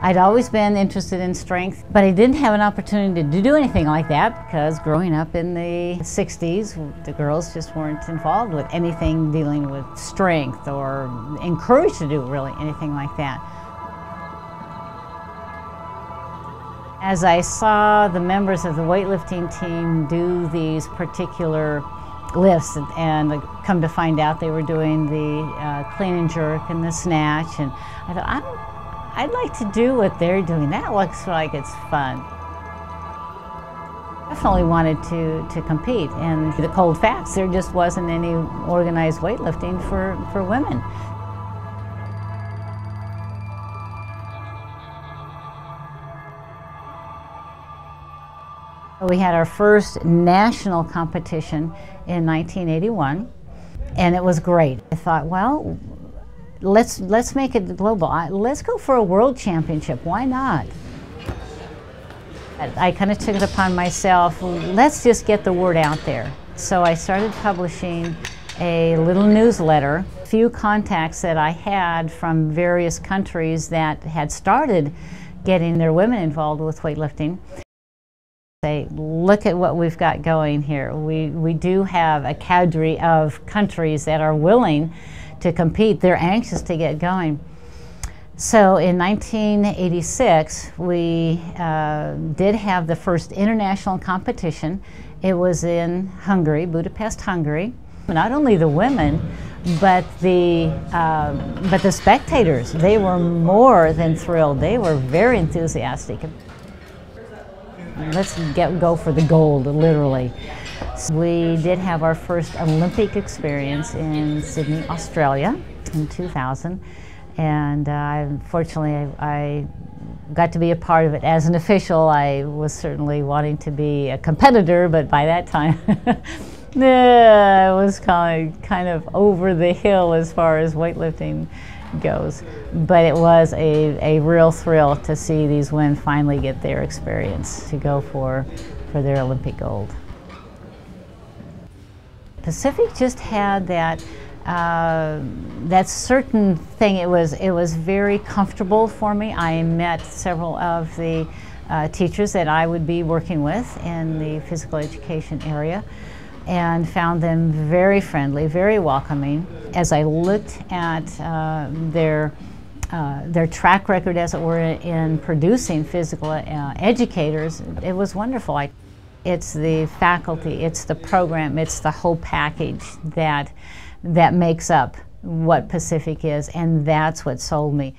I'd always been interested in strength, but I didn't have an opportunity to do anything like that because growing up in the 60s, the girls just weren't involved with anything dealing with strength or encouraged to do really anything like that. As I saw the members of the weightlifting team do these particular lifts and, and come to find out they were doing the uh, clean and jerk and the snatch and I thought, I'm I'd like to do what they're doing. That looks like it's fun. Definitely wanted to, to compete. And the cold facts, there just wasn't any organized weightlifting for, for women. We had our first national competition in 1981, and it was great. I thought, well, let's let's make it global. Let's go for a world championship. Why not? I kind of took it upon myself. Let's just get the word out there. So I started publishing a little newsletter. A few contacts that I had from various countries that had started getting their women involved with weightlifting. Say, look at what we've got going here. We, we do have a cadre of countries that are willing to compete. They're anxious to get going. So in 1986, we uh, did have the first international competition. It was in Hungary, Budapest, Hungary. Not only the women, but the uh, but the spectators. They were more than thrilled. They were very enthusiastic. Let's get go for the gold, literally. We did have our first Olympic experience in Sydney, Australia in 2000 and uh, unfortunately I, got to be a part of it as an official. I was certainly wanting to be a competitor, but by that time I was kind of, kind of over the hill as far as weightlifting goes. But it was a, a real thrill to see these women finally get their experience to go for, for their Olympic gold. Pacific just had that uh, that certain thing. It was it was very comfortable for me. I met several of the uh, teachers that I would be working with in the physical education area and found them very friendly, very welcoming. As I looked at uh, their uh, their track record, as it were, in producing physical uh, educators, it was wonderful. I, it's the faculty, it's the program, it's the whole package that, that makes up what Pacific is, and that's what sold me.